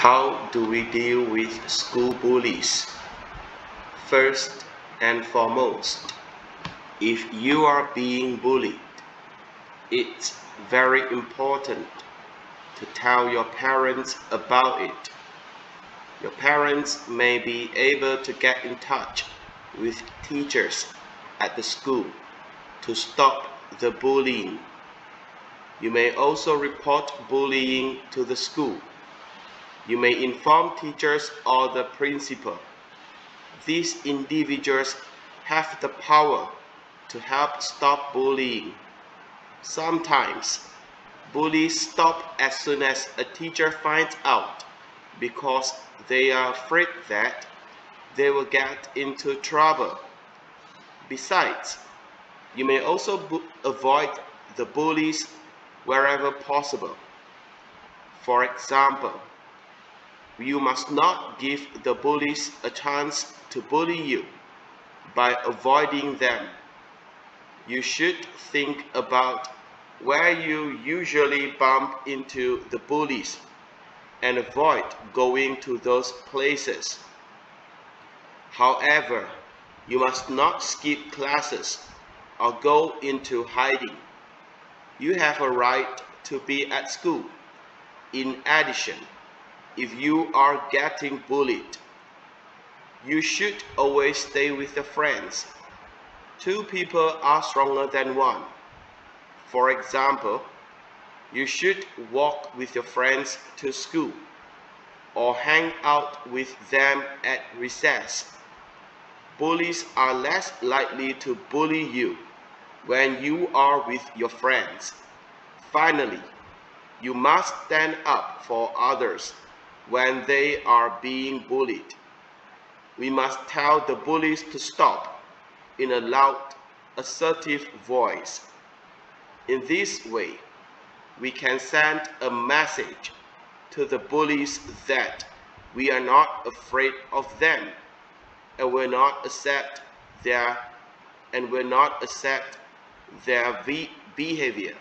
How do we deal with school bullies? First and foremost, if you are being bullied, it's very important to tell your parents about it. Your parents may be able to get in touch with teachers at the school to stop the bullying. You may also report bullying to the school. You may inform teachers or the principal. These individuals have the power to help stop bullying. Sometimes, bullies stop as soon as a teacher finds out because they are afraid that they will get into trouble. Besides, you may also avoid the bullies wherever possible. For example, you must not give the bullies a chance to bully you by avoiding them. You should think about where you usually bump into the bullies and avoid going to those places. However, you must not skip classes or go into hiding. You have a right to be at school. In addition, if you are getting bullied. You should always stay with your friends. Two people are stronger than one. For example, you should walk with your friends to school or hang out with them at recess. Bullies are less likely to bully you when you are with your friends. Finally, you must stand up for others when they are being bullied. We must tell the bullies to stop in a loud, assertive voice. In this way, we can send a message to the bullies that we are not afraid of them and will not accept their and will not accept their behavior.